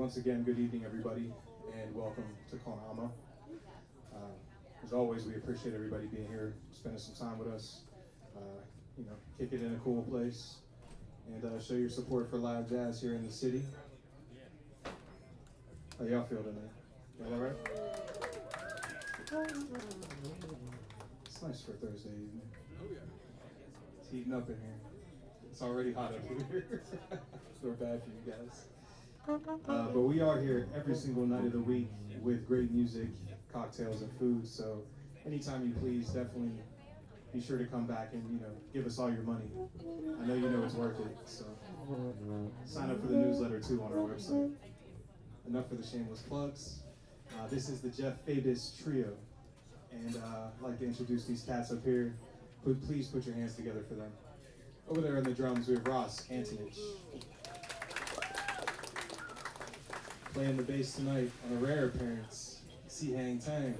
Once again, good evening, everybody, and welcome to Con Alma. Uh, as always, we appreciate everybody being here, spending some time with us. Uh, you know, kick it in a cool place, and uh, show your support for live jazz here in the city. How y'all feel tonight? Y'all all right? It's nice for Thursday evening. It's heating up in here. It's already hot up here. so bad for you guys. Uh, but we are here every single night of the week with great music, cocktails, and food. So anytime you please, definitely be sure to come back and you know give us all your money. I know you know it's worth it. So sign up for the newsletter too on our website. Enough for the shameless plugs. Uh, this is the Jeff Fabis Trio, and uh, I'd like to introduce these cats up here. Please put your hands together for them. Over there on the drums, we have Ross Antonich. Playing the bass tonight on a rare appearance, Siheng Teng.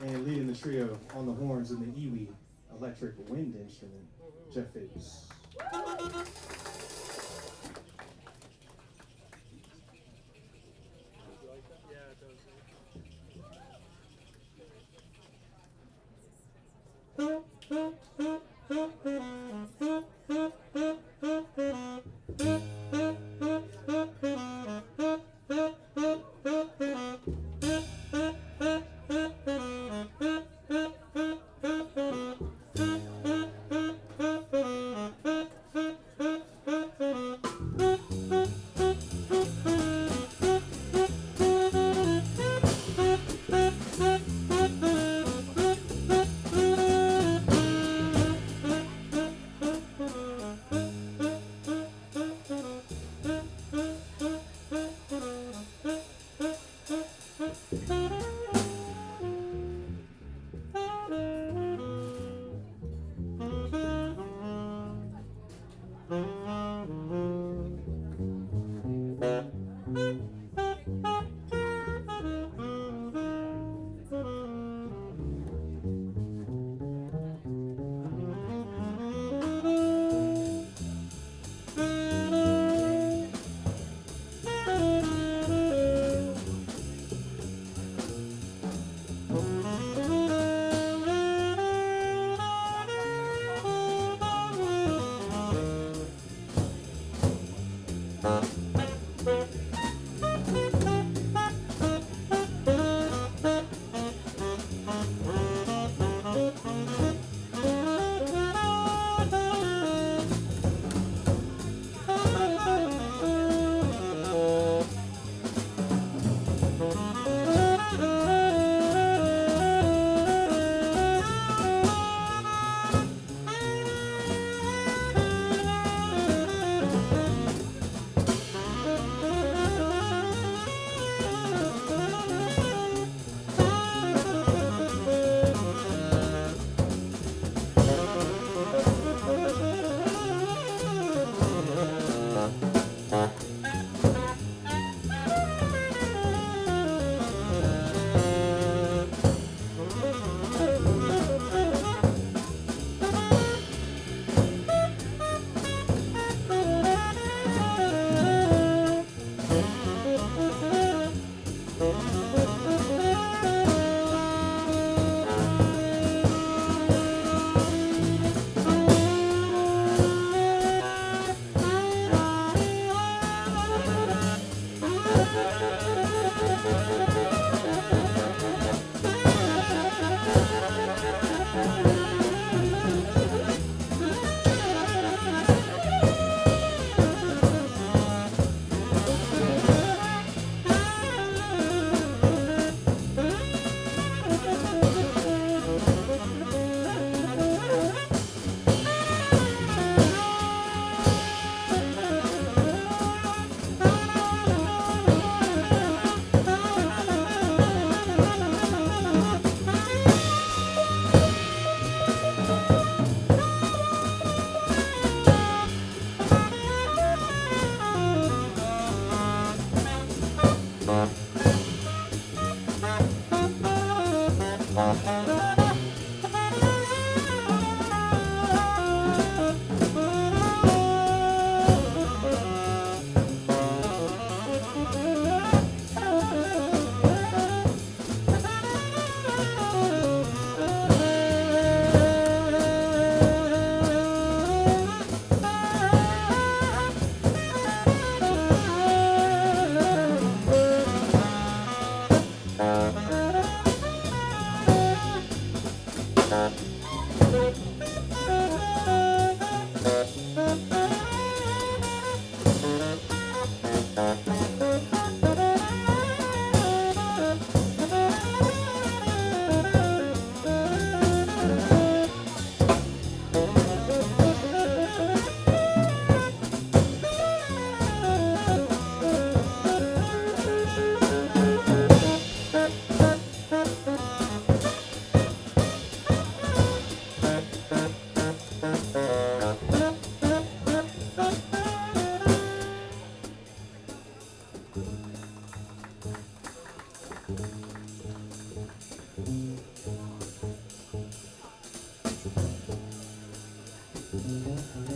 And leading the trio on the horns and the EWI electric wind instrument, Jeff Fabis.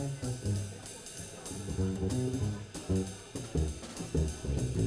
Thank you.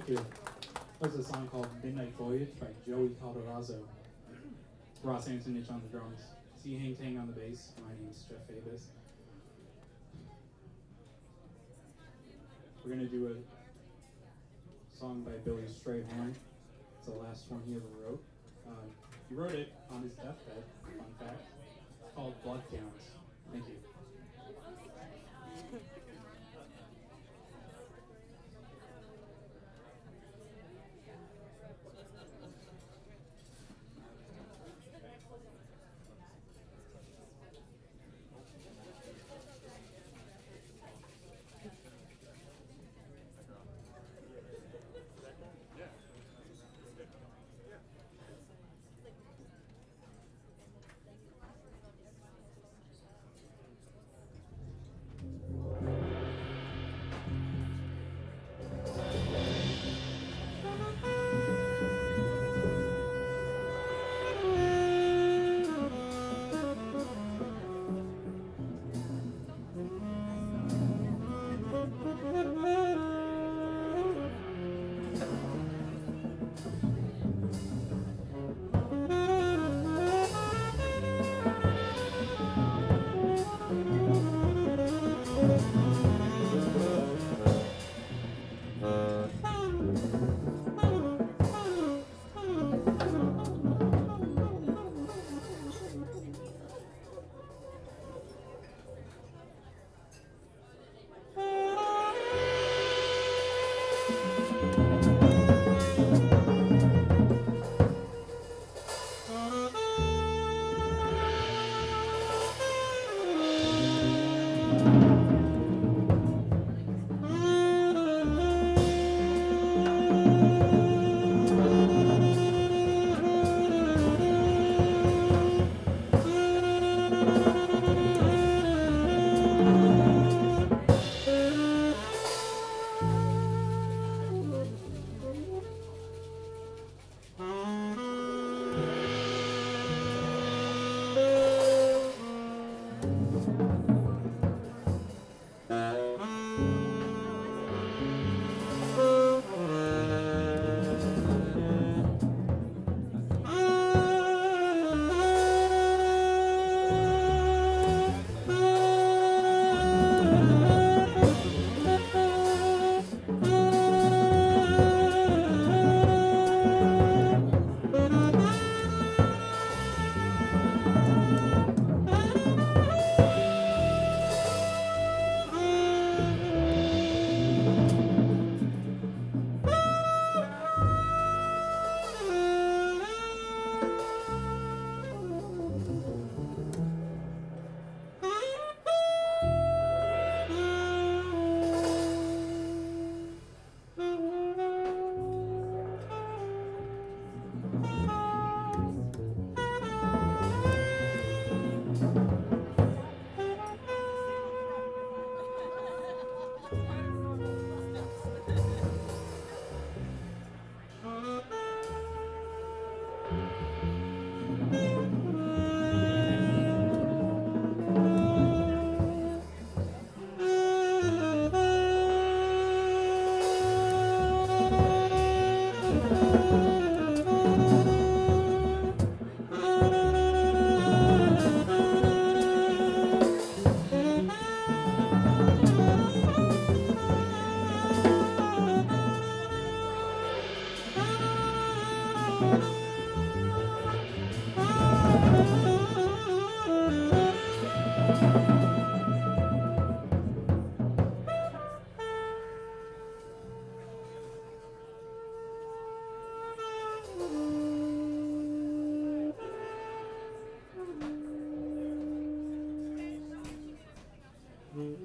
Do. That was a song called Midnight Voyage by Joey Calderazzo. Ross Antonich on the drums. Siheng Teng on the bass. My name's Jeff Fabis. We're gonna do a song by Billy Strayhorn. It's the last one he ever wrote. Uh, he wrote it on his deathbed, fun fact. It's called Blood Counts. Thank you.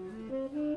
Mm-hmm.